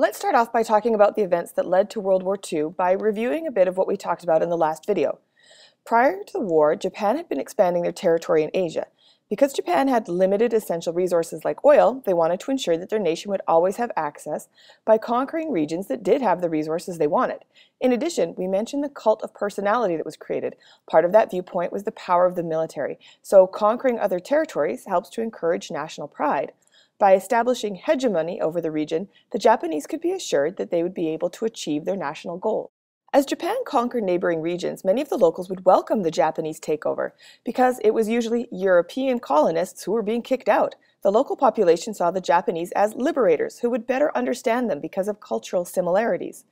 Let's start off by talking about the events that led to World War II by reviewing a bit of what we talked about in the last video. Prior to the war, Japan had been expanding their territory in Asia. Because Japan had limited essential resources like oil, they wanted to ensure that their nation would always have access by conquering regions that did have the resources they wanted. In addition, we mentioned the cult of personality that was created. Part of that viewpoint was the power of the military. So conquering other territories helps to encourage national pride. By establishing hegemony over the region, the Japanese could be assured that they would be able to achieve their national goal. As Japan conquered neighboring regions, many of the locals would welcome the Japanese takeover because it was usually European colonists who were being kicked out. The local population saw the Japanese as liberators who would better understand them because of cultural similarities.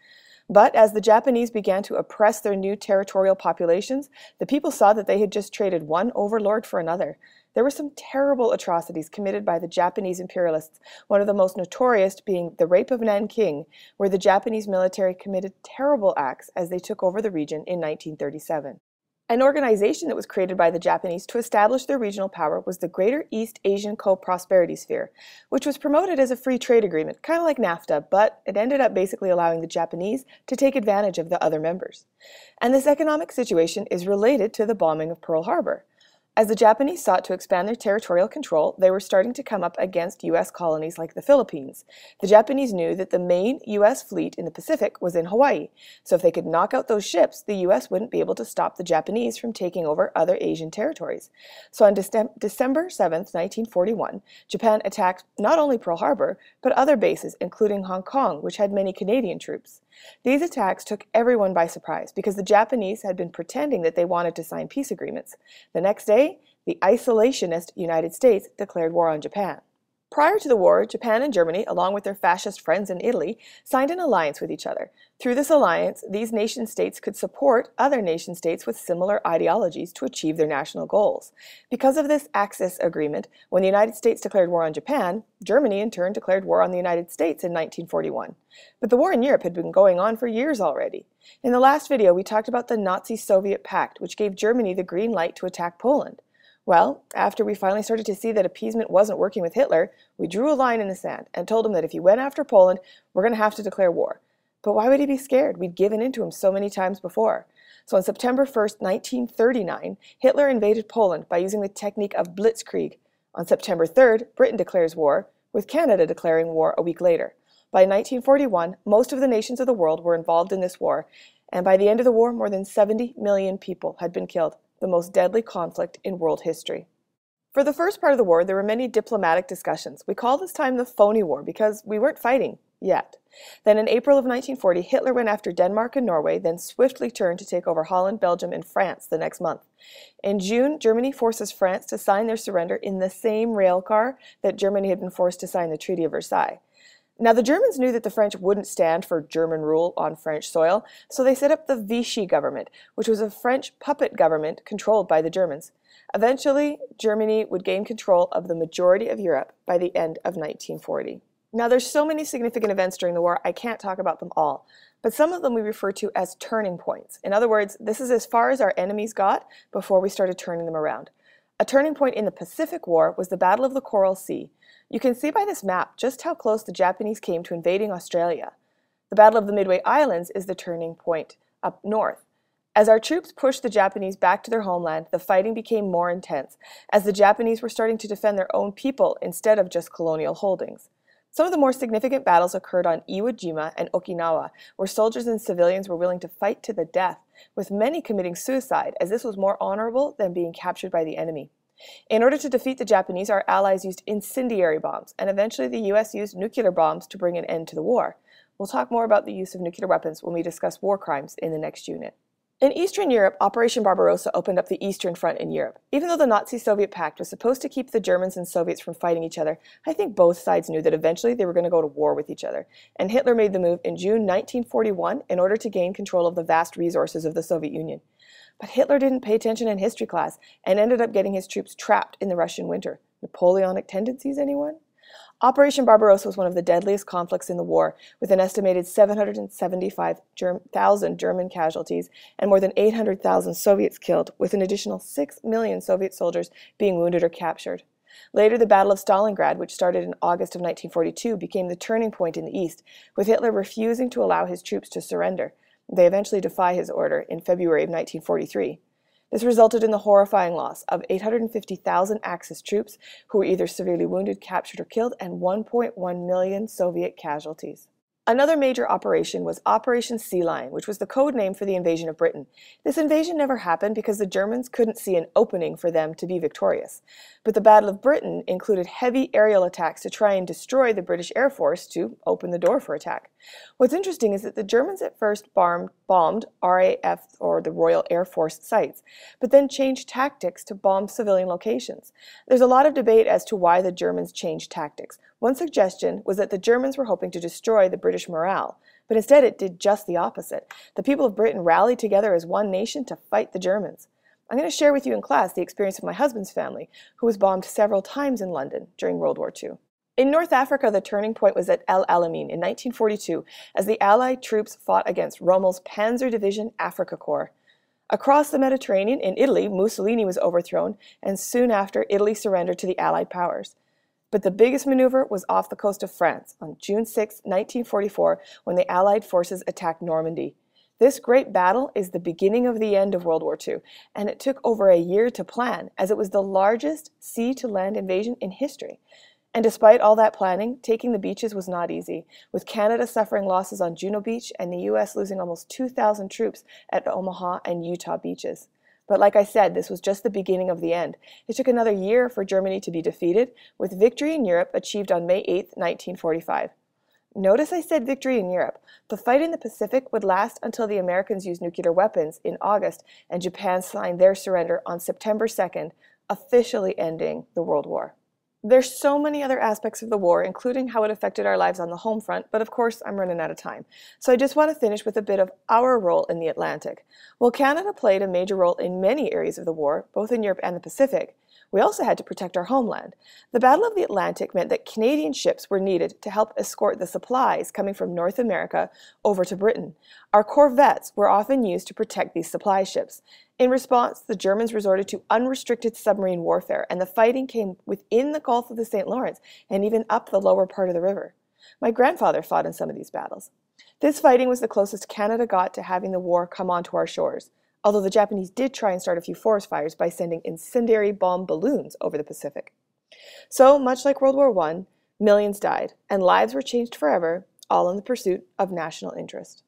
But as the Japanese began to oppress their new territorial populations, the people saw that they had just traded one overlord for another. There were some terrible atrocities committed by the Japanese imperialists, one of the most notorious being the Rape of Nanking, where the Japanese military committed terrible acts as they took over the region in 1937. An organization that was created by the Japanese to establish their regional power was the Greater East Asian Co-Prosperity Sphere, which was promoted as a free trade agreement, kind of like NAFTA, but it ended up basically allowing the Japanese to take advantage of the other members. And this economic situation is related to the bombing of Pearl Harbor. As the Japanese sought to expand their territorial control, they were starting to come up against U.S. colonies like the Philippines. The Japanese knew that the main U.S. fleet in the Pacific was in Hawaii, so if they could knock out those ships, the U.S. wouldn't be able to stop the Japanese from taking over other Asian territories. So on December 7, 1941, Japan attacked not only Pearl Harbor, but other bases, including Hong Kong, which had many Canadian troops. These attacks took everyone by surprise because the Japanese had been pretending that they wanted to sign peace agreements. The next day, the isolationist United States declared war on Japan. Prior to the war, Japan and Germany, along with their fascist friends in Italy, signed an alliance with each other. Through this alliance, these nation states could support other nation states with similar ideologies to achieve their national goals. Because of this Axis agreement, when the United States declared war on Japan, Germany in turn declared war on the United States in 1941. But the war in Europe had been going on for years already. In the last video, we talked about the Nazi-Soviet pact, which gave Germany the green light to attack Poland. Well, after we finally started to see that appeasement wasn't working with Hitler, we drew a line in the sand and told him that if he went after Poland, we're going to have to declare war. But why would he be scared? We'd given in to him so many times before. So on September 1st, 1939, Hitler invaded Poland by using the technique of blitzkrieg. On September 3rd, Britain declares war, with Canada declaring war a week later. By 1941, most of the nations of the world were involved in this war, and by the end of the war, more than 70 million people had been killed the most deadly conflict in world history. For the first part of the war, there were many diplomatic discussions. We call this time the phony war because we weren't fighting yet. Then in April of 1940, Hitler went after Denmark and Norway, then swiftly turned to take over Holland, Belgium, and France the next month. In June, Germany forces France to sign their surrender in the same rail car that Germany had been forced to sign the Treaty of Versailles. Now, the Germans knew that the French wouldn't stand for German rule on French soil, so they set up the Vichy government, which was a French puppet government controlled by the Germans. Eventually, Germany would gain control of the majority of Europe by the end of 1940. Now, there's so many significant events during the war, I can't talk about them all, but some of them we refer to as turning points. In other words, this is as far as our enemies got before we started turning them around. A turning point in the Pacific War was the Battle of the Coral Sea, you can see by this map just how close the Japanese came to invading Australia. The Battle of the Midway Islands is the turning point up north. As our troops pushed the Japanese back to their homeland, the fighting became more intense, as the Japanese were starting to defend their own people instead of just colonial holdings. Some of the more significant battles occurred on Iwo Jima and Okinawa, where soldiers and civilians were willing to fight to the death, with many committing suicide, as this was more honorable than being captured by the enemy. In order to defeat the Japanese, our allies used incendiary bombs, and eventually the U.S. used nuclear bombs to bring an end to the war. We'll talk more about the use of nuclear weapons when we discuss war crimes in the next unit. In Eastern Europe, Operation Barbarossa opened up the Eastern Front in Europe. Even though the Nazi-Soviet pact was supposed to keep the Germans and Soviets from fighting each other, I think both sides knew that eventually they were going to go to war with each other. And Hitler made the move in June 1941 in order to gain control of the vast resources of the Soviet Union. But Hitler didn't pay attention in history class and ended up getting his troops trapped in the Russian winter. Napoleonic tendencies, anyone? Operation Barbarossa was one of the deadliest conflicts in the war, with an estimated 775,000 German casualties and more than 800,000 Soviets killed, with an additional 6 million Soviet soldiers being wounded or captured. Later, the Battle of Stalingrad, which started in August of 1942, became the turning point in the East, with Hitler refusing to allow his troops to surrender. They eventually defy his order in February of 1943. This resulted in the horrifying loss of 850,000 Axis troops who were either severely wounded, captured, or killed, and 1.1 million Soviet casualties. Another major operation was Operation Sea Lion, which was the code name for the invasion of Britain. This invasion never happened because the Germans couldn't see an opening for them to be victorious. But the Battle of Britain included heavy aerial attacks to try and destroy the British Air Force to open the door for attack. What's interesting is that the Germans at first bombed, RAF or the Royal Air Force sites, but then changed tactics to bomb civilian locations. There's a lot of debate as to why the Germans changed tactics. One suggestion was that the Germans were hoping to destroy the British morale, but instead it did just the opposite. The people of Britain rallied together as one nation to fight the Germans. I'm going to share with you in class the experience of my husband's family, who was bombed several times in London during World War II. In North Africa, the turning point was at El Alamein in 1942 as the Allied troops fought against Rommel's Panzer Division Afrika Korps. Across the Mediterranean, in Italy, Mussolini was overthrown, and soon after, Italy surrendered to the Allied powers. But the biggest maneuver was off the coast of France on June 6, 1944, when the Allied forces attacked Normandy. This great battle is the beginning of the end of World War II, and it took over a year to plan, as it was the largest sea to land invasion in history. And despite all that planning, taking the beaches was not easy, with Canada suffering losses on Juno Beach and the U.S. losing almost 2,000 troops at Omaha and Utah beaches. But like I said, this was just the beginning of the end. It took another year for Germany to be defeated, with victory in Europe achieved on May 8, 1945. Notice I said victory in Europe. The fight in the Pacific would last until the Americans used nuclear weapons in August and Japan signed their surrender on September 2nd, officially ending the World War. There's so many other aspects of the war, including how it affected our lives on the home front, but of course I'm running out of time. So I just want to finish with a bit of our role in the Atlantic. While Canada played a major role in many areas of the war, both in Europe and the Pacific, we also had to protect our homeland. The Battle of the Atlantic meant that Canadian ships were needed to help escort the supplies coming from North America over to Britain. Our corvettes were often used to protect these supply ships. In response, the Germans resorted to unrestricted submarine warfare, and the fighting came within the Gulf of the St. Lawrence and even up the lower part of the river. My grandfather fought in some of these battles. This fighting was the closest Canada got to having the war come onto our shores, although the Japanese did try and start a few forest fires by sending incendiary bomb balloons over the Pacific. So, much like World War I, millions died, and lives were changed forever, all in the pursuit of national interest.